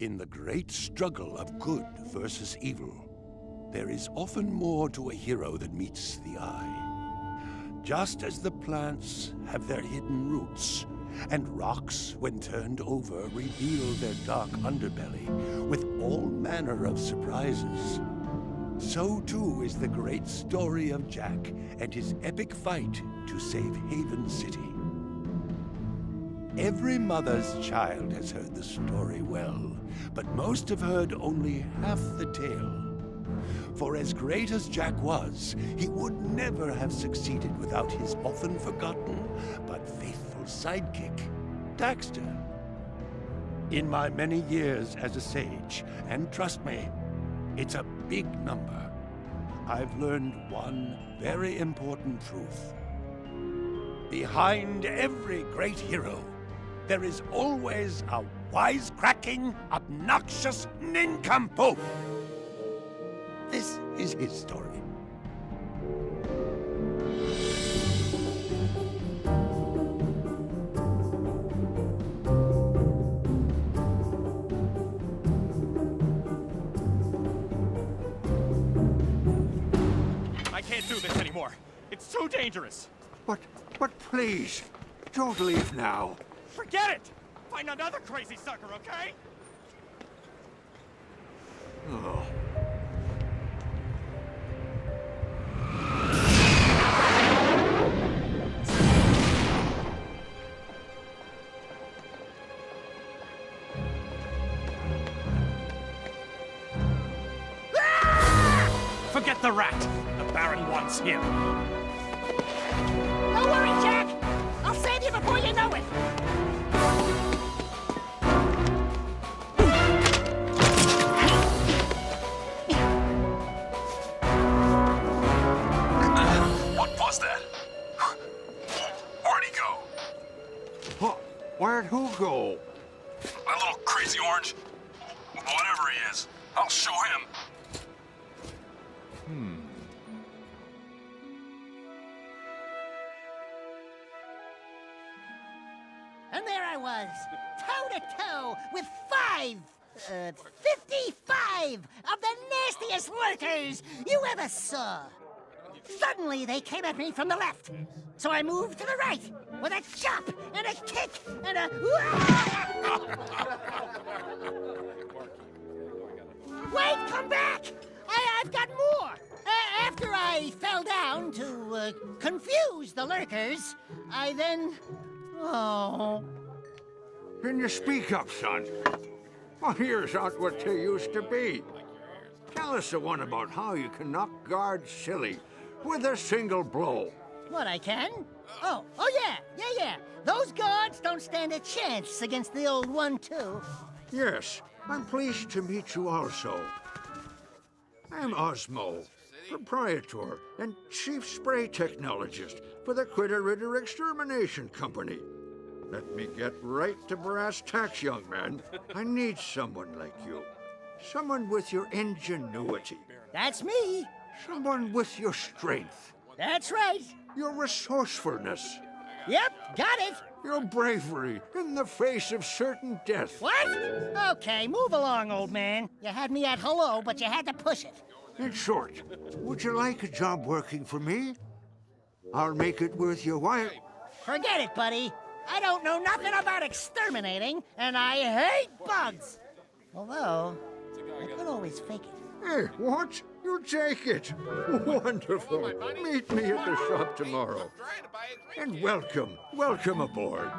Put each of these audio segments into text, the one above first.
In the great struggle of good versus evil, there is often more to a hero than meets the eye. Just as the plants have their hidden roots, and rocks, when turned over, reveal their dark underbelly with all manner of surprises, so too is the great story of Jak and his epic fight to save Haven City. Every mother's child has heard the story well, but most have heard only half the tale. For as great as Jak was, he would never have succeeded without his often forgotten but faithful sidekick, Daxter. In my many years as a sage, and trust me, it's a big number, I've learned one very important truth. Behind every great hero, there is always a wisecracking, obnoxious nincompoop. This is his story. I can't do this anymore. It's too dangerous. But, but please, don't leave now. Forget it! Find another crazy sucker, okay? Oh. Forget the rat. The Baron wants him. Where'd who go? That little crazy orange? Whatever he is, I'll show him. And there I was, toe to toe with five, uh, 55 of the nastiest lurkers you ever saw. Suddenly, they came at me from the left. So I moved to the right with a chop and a kick and a. Wait, come back! I, I've got more! A- after I fell down to uh, confuse the lurkers, I then. Oh. Can you speak up, son? My ears aren't what they used to be. Tell us the one about how you can knock guards silly with a single blow. What I can? Oh, oh yeah, yeah, yeah. Those guards don't stand a chance against the old one, too. Yes, I'm pleased to meet you also. I'm Osmo, proprietor and chief spray technologist for the Critter Ritter Extermination Company. Let me get right to brass tacks, young man. I need someone like you. Someone with your ingenuity. That's me. Someone with your strength. That's right. Your resourcefulness. Yep, got it. Your bravery in the face of certain death. What? Okay, move along, old man. You had me at hello, but you had to push it. In short, would you like a job working for me? I'll make it worth your while. Forget it, buddy. I don't know nothing about exterminating, and I hate bugs. Although, I could always fake it. Hey, what? You take it. Wonderful. Meet me at the shop tomorrow. And welcome, welcome aboard.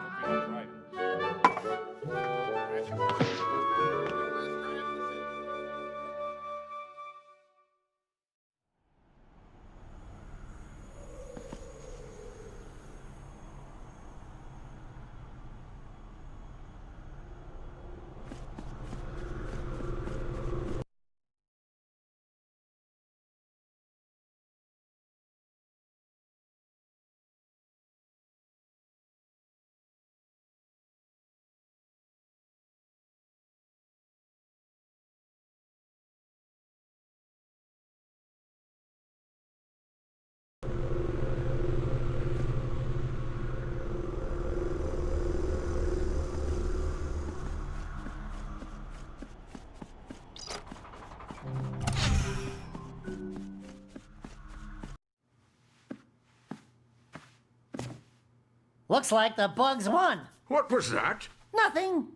Looks like the bugs won. What was that? Nothing.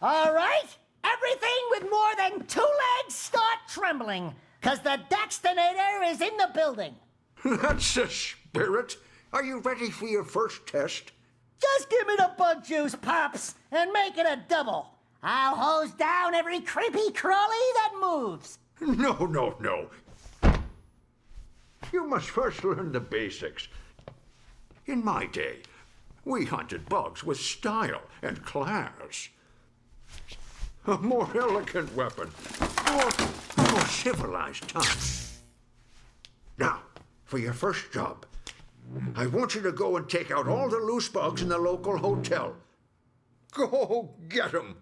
All right. Everything with more than two legs start trembling, because the Daxtonator is in the building. That's the spirit. Are you ready for your first test? Just give me the bug juice, Pops, and make it a double. I'll hose down every creepy crawly that moves. No, no, no. You must first learn the basics. In my day, we hunted bugs with style and class. A more elegant weapon, more, more civilized time. Now, for your first job, I want you to go and take out all the loose bugs in the local hotel. Go get 'em.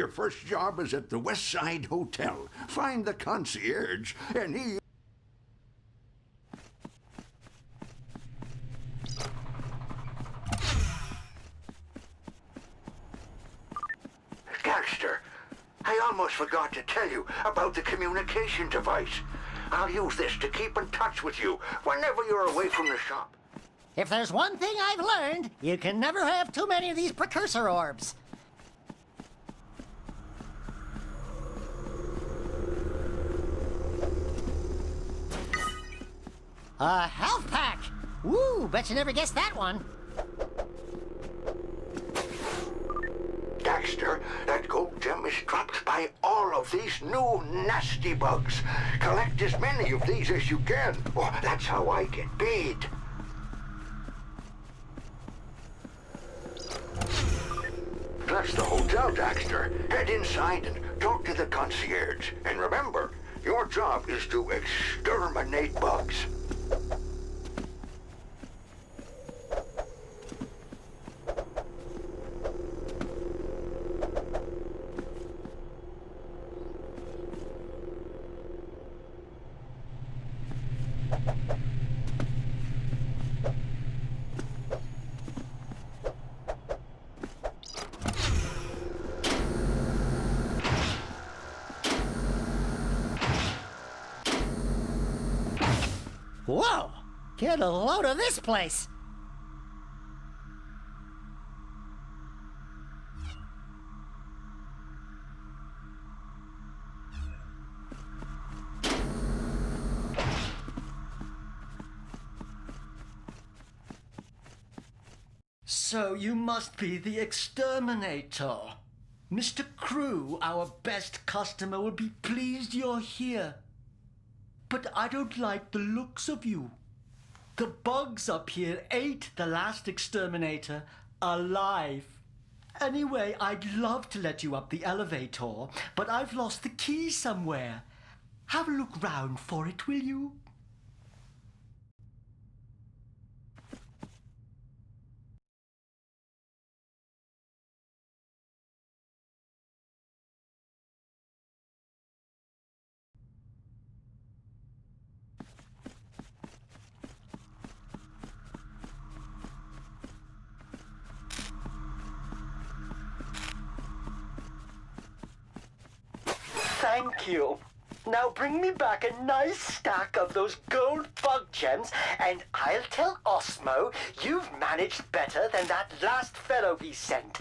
Your first job is at the West Side Hotel. Find the concierge, and he. Gangster, I almost forgot to tell you about the communication device. I'll use this to keep in touch with you whenever you're away from the shop. If there's one thing I've learned, you can never have too many of these precursor orbs. A health pack! Woo, bet you never guessed that one. Daxter, that gold gem is dropped by all of these new nasty bugs. Collect as many of these as you can. Oh, that's how I get paid. That's the hotel, Daxter. Head inside and talk to the concierge. And remember, your job is to exterminate bugs. Whoa! Get a load of this place! So you must be the exterminator. Mr. Krew, our best customer, will be pleased you're here. But I don't like the looks of you. The bugs up here ate the last exterminator alive. Anyway, I'd love to let you up the elevator, but I've lost the key somewhere. Have a look round for it, will you? Now bring me back a nice stack of those gold bug gems, and I'll tell Osmo you've managed better than that last fellow he sent.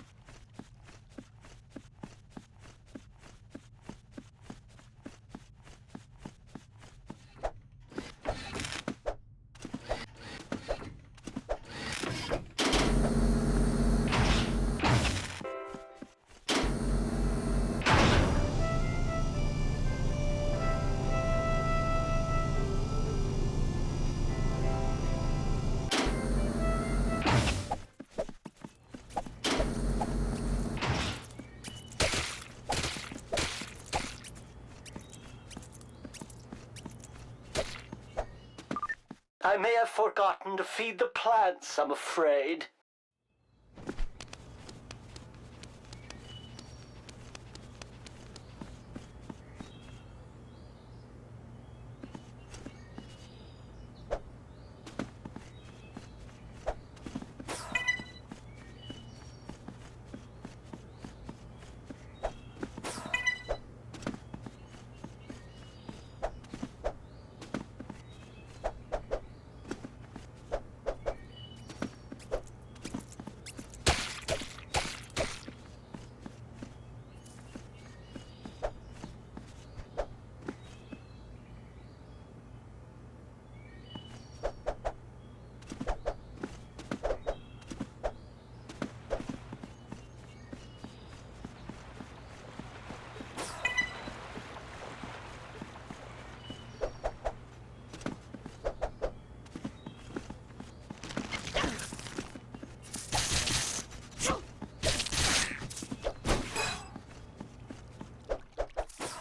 I may have forgotten to feed the plants, I'm afraid.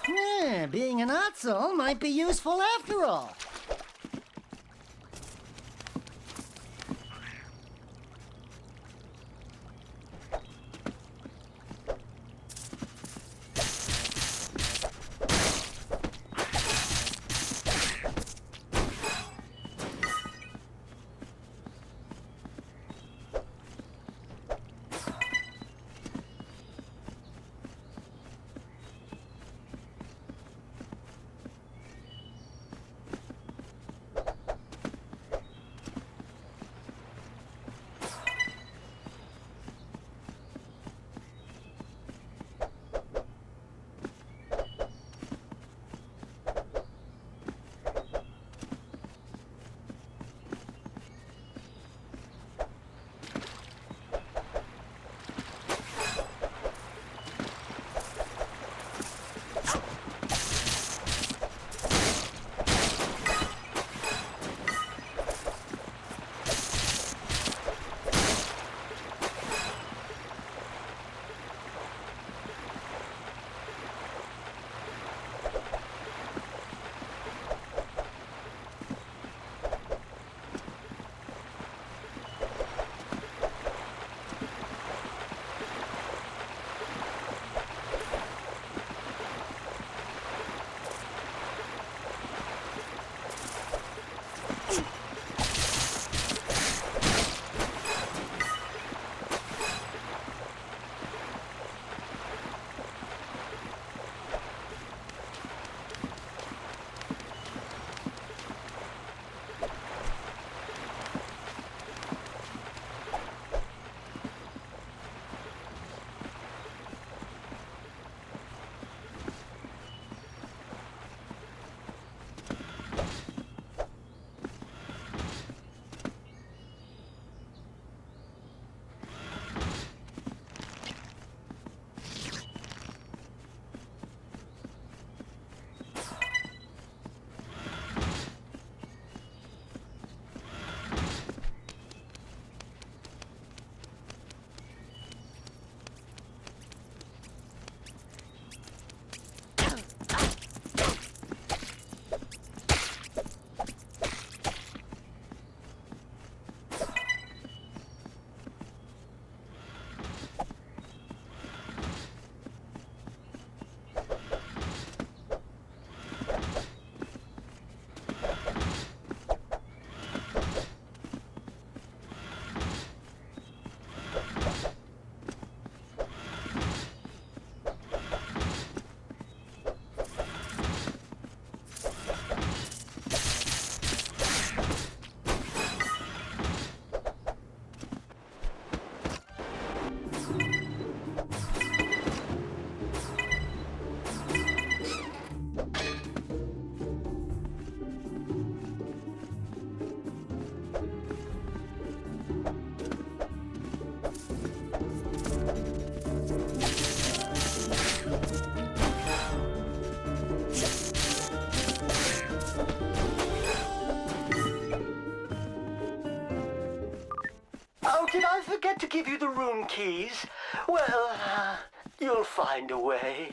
Yeah, an might be useful after all. I forget to give you the room keys? Well, uh, you'll find a way.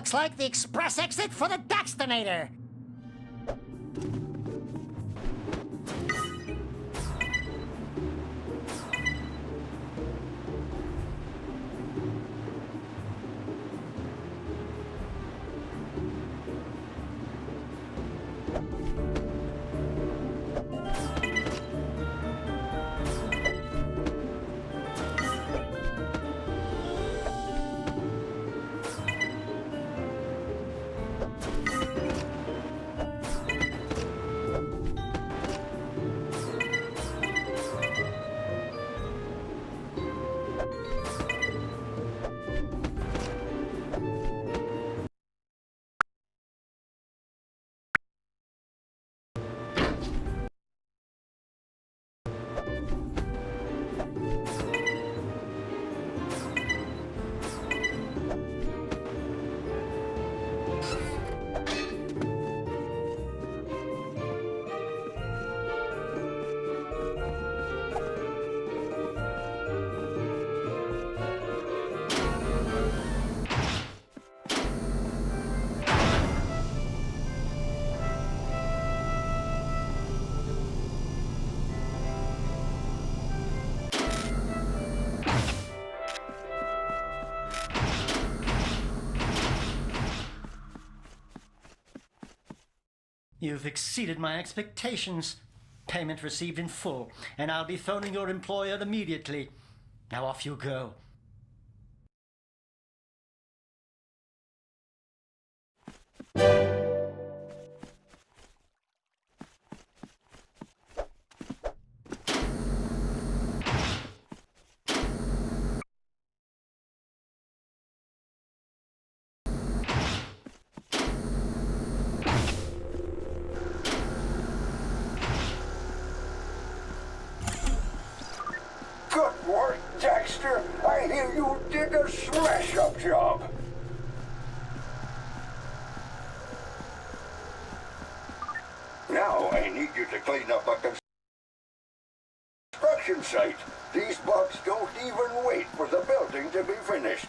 Looks like the express exit for the Daxtonator. You've exceeded my expectations. Payment received in full, and I'll be phoning your employer immediately. Now off you go. Now I need you to clean up a construction site. These bugs don't even wait for the building to be finished.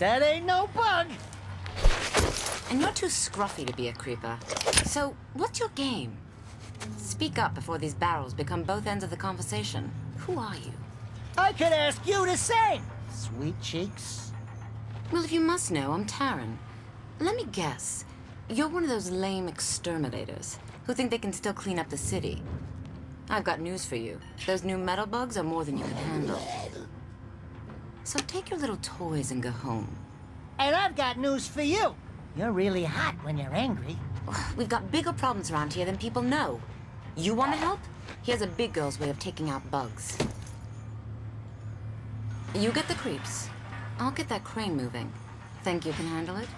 That ain't no bug. And you're too scruffy to be a creeper. So, what's your game? Speak up before these barrels become both ends of the conversation. Who are you? I could ask you the same, sweet cheeks. Well, if you must know, I'm Taryn. Let me guess. You're one of those lame exterminators who think they can still clean up the city. I've got news for you. Those new metal bugs are more than you can handle. So take your little toys and go home. And I've got news for you. You're really hot when you're angry. We've got bigger problems around here than people know. You want to help? Here's a big girl's way of taking out bugs. You get the creeps. I'll get that crane moving. Think you can handle it?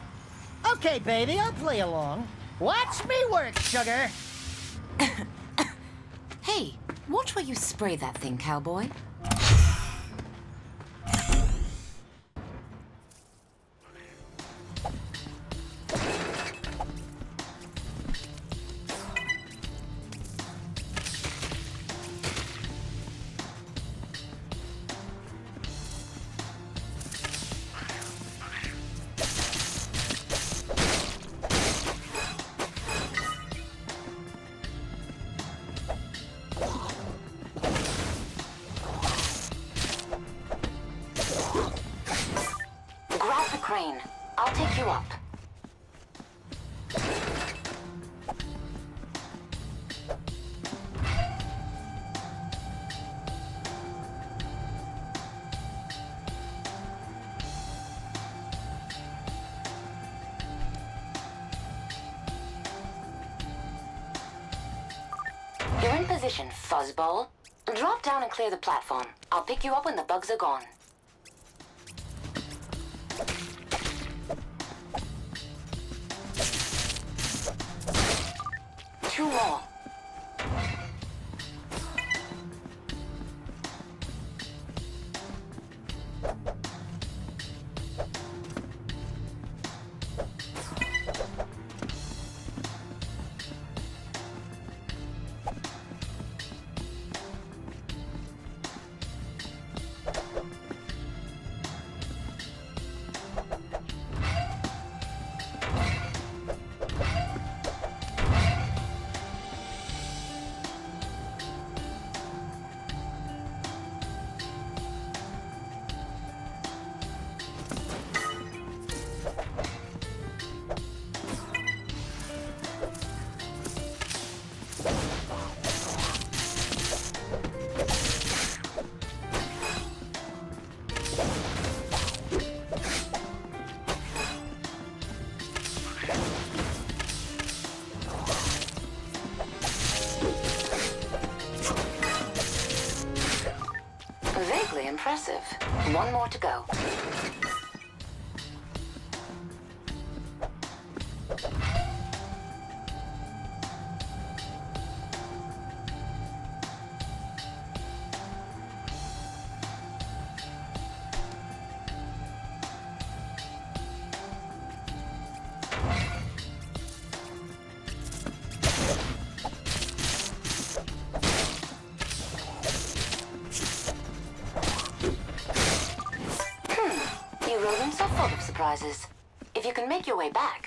Okay, baby, I'll play along. Watch me work, sugar. Hey, watch where you spray that thing, cowboy. Fuzzball. Drop down and clear the platform. I'll pick you up when the bugs are gone. One more to go. Way back,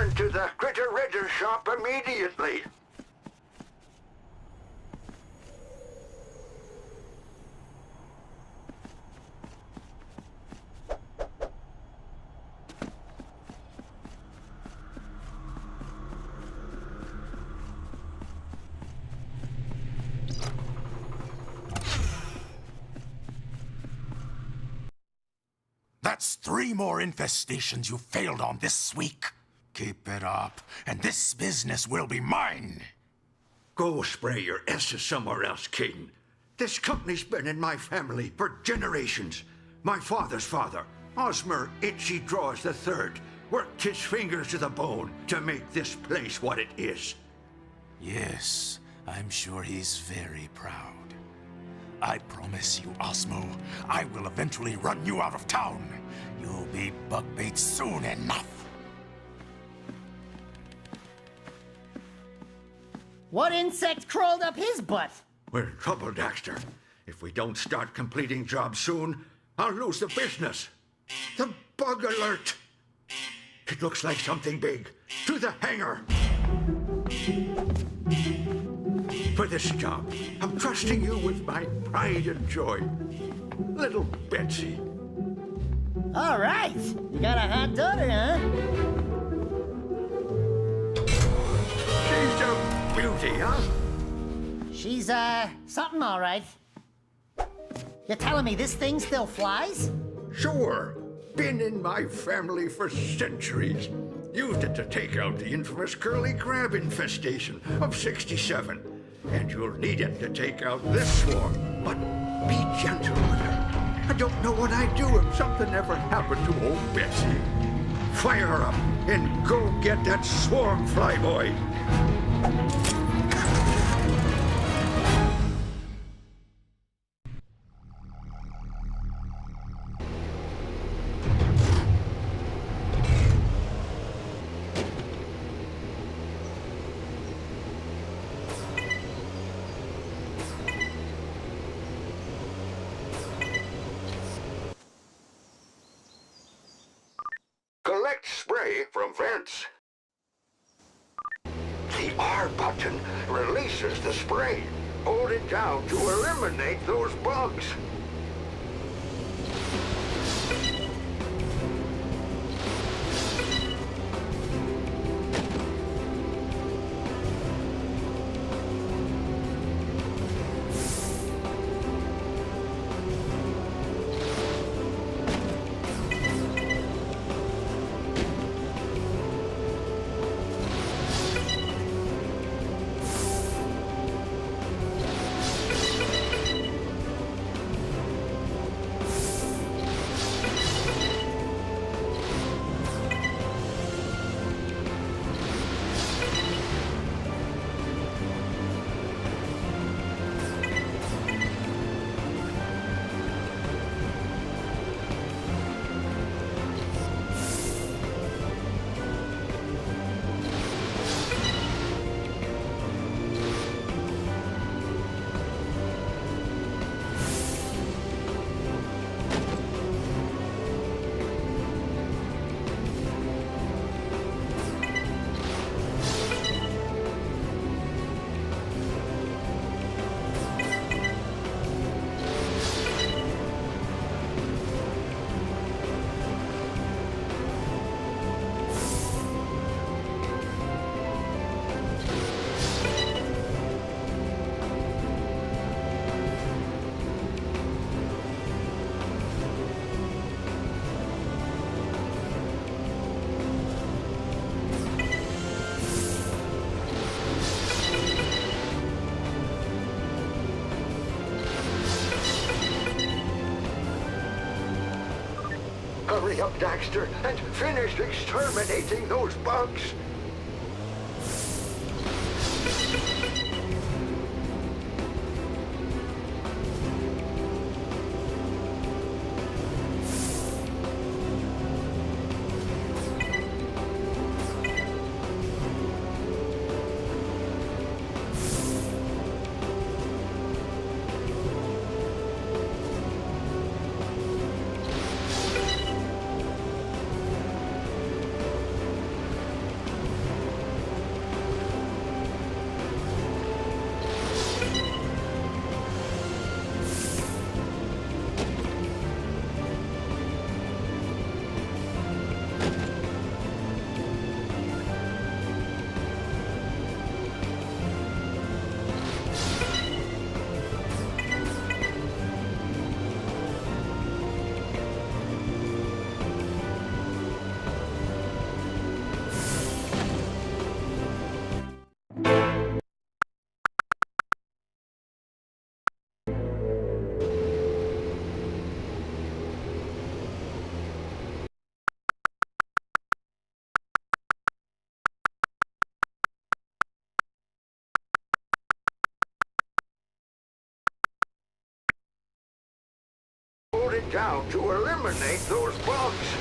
Return to the Critter Ridder shop immediately! That's three more infestations you failed on this week. Keep it up, and this business will be mine. Go spray your S's somewhere else, King. This company's been in my family for generations. My father's father, Osmer Itchy Draws III, worked his fingers to the bone to make this place what it is. Yes, I'm sure he's very proud. I promise you, Osmo, I will eventually run you out of town. You'll be bug bait soon enough. What insect crawled up his butt? We're in trouble, Daxter. If we don't start completing jobs soon, I'll lose the business. The bug alert! It looks like something big. To the hangar! For this job, I'm trusting you with my pride and joy. Little Betsy. All right. You got a hot daughter, huh? A beauty, huh? She's, uh, something all right. You're telling me this thing still flies? Sure. Been in my family for centuries. Used it to take out the infamous curly crab infestation of 67. And you'll need it to take out this swarm. But be gentle with her. I don't know what I'd do if something ever happened to old Betsy. Fire up and go get that swarm flyboy. Spray from vents. The R button releases the spray. Hold it down to eliminate those bugs. Up, Daxter, and finish exterminating those bugs. Down to eliminate those bugs.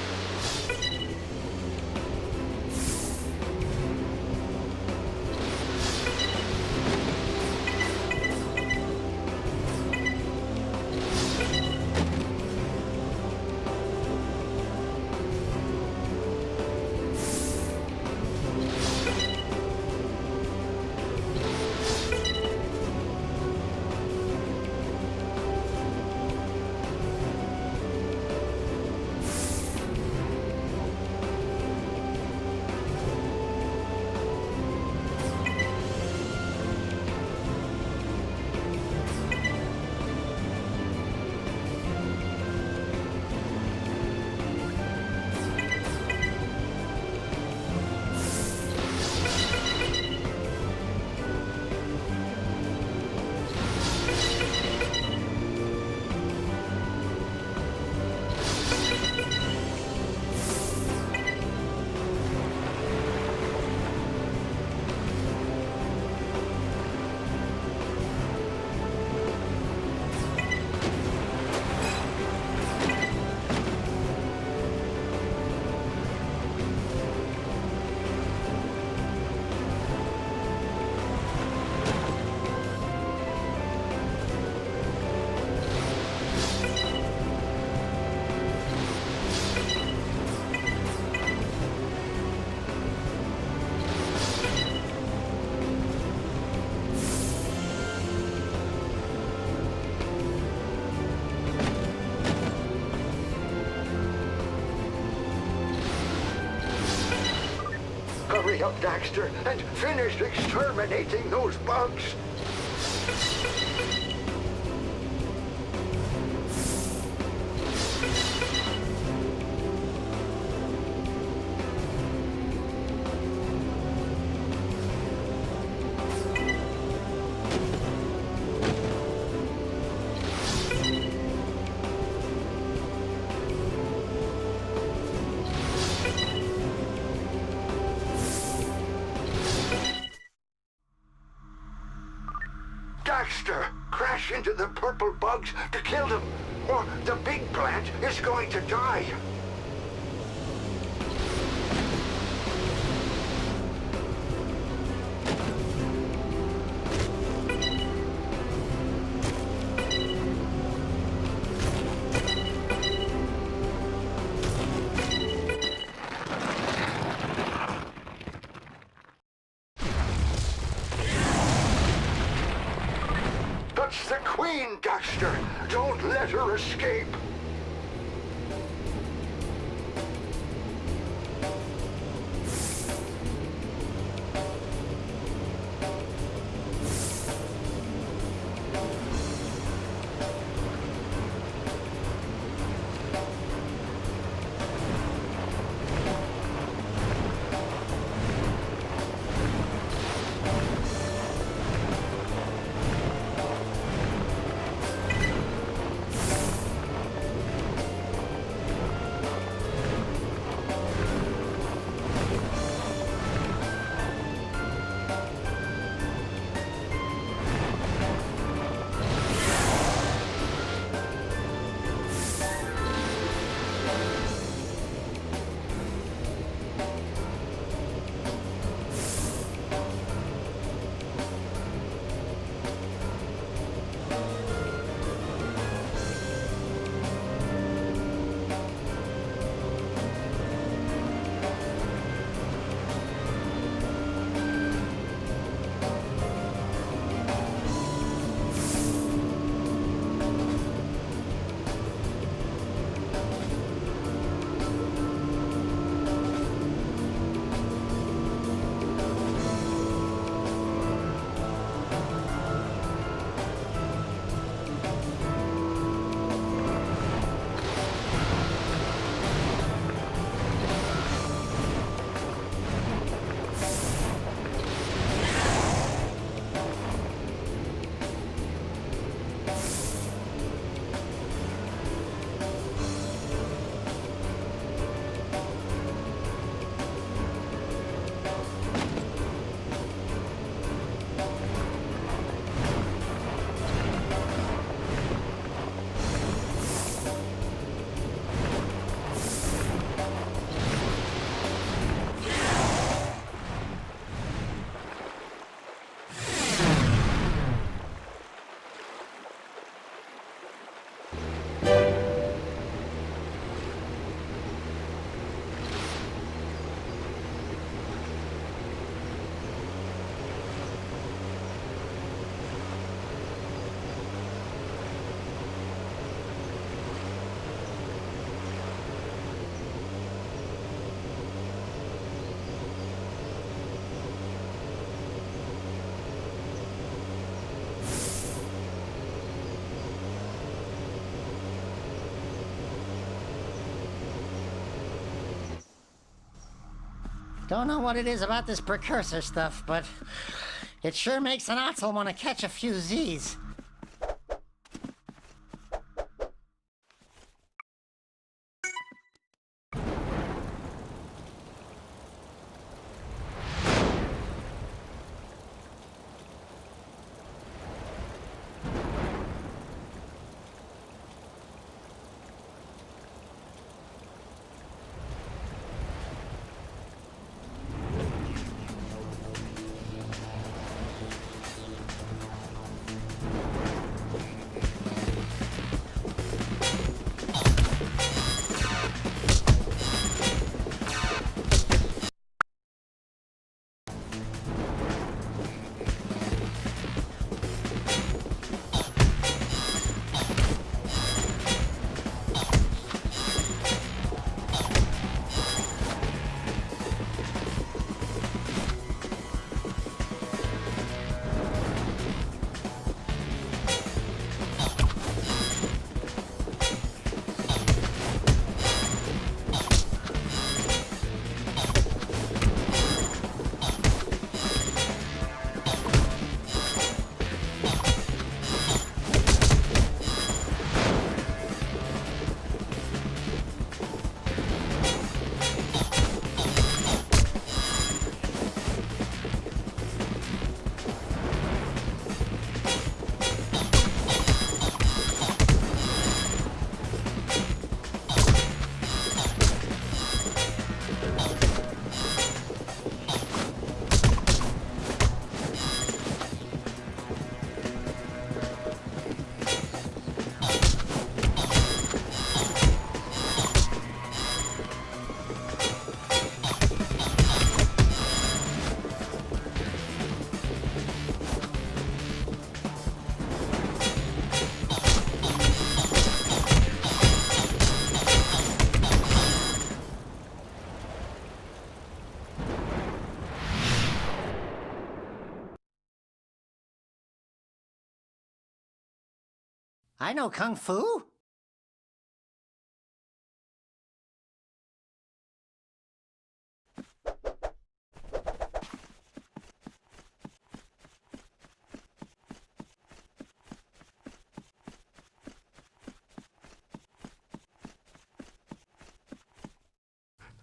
Up, Daxter, and finish exterminating those bugs. Queen, Daxter. Don't let her escape. Don't know what it is about this precursor stuff, but it sure makes an ottsel want to catch a few Z's. I know Kung Fu.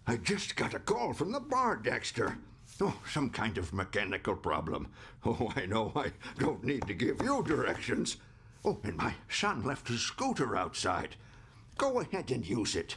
I just got a call from the bar, Daxter. Oh, some kind of mechanical problem. Oh, I know I don't need to give you directions. Oh, and my son left his scooter outside. Go ahead and use it.